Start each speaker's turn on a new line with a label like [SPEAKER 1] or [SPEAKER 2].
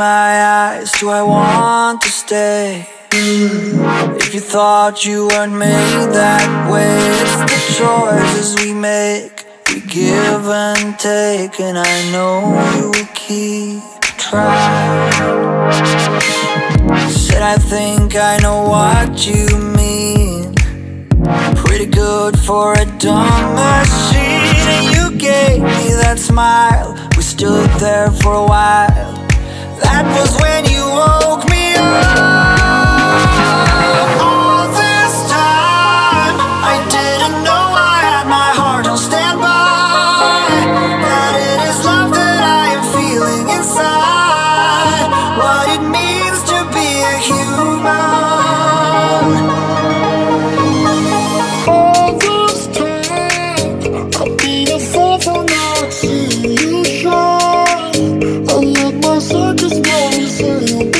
[SPEAKER 1] eyes, do I want to stay? If you thought you weren't made that way, it's the choices we make. We give and take, and I know you will keep trying. Said I think I know what you mean. Pretty good for a dumb machine, and you gave me that smile. We stood there for a while. I just wanna say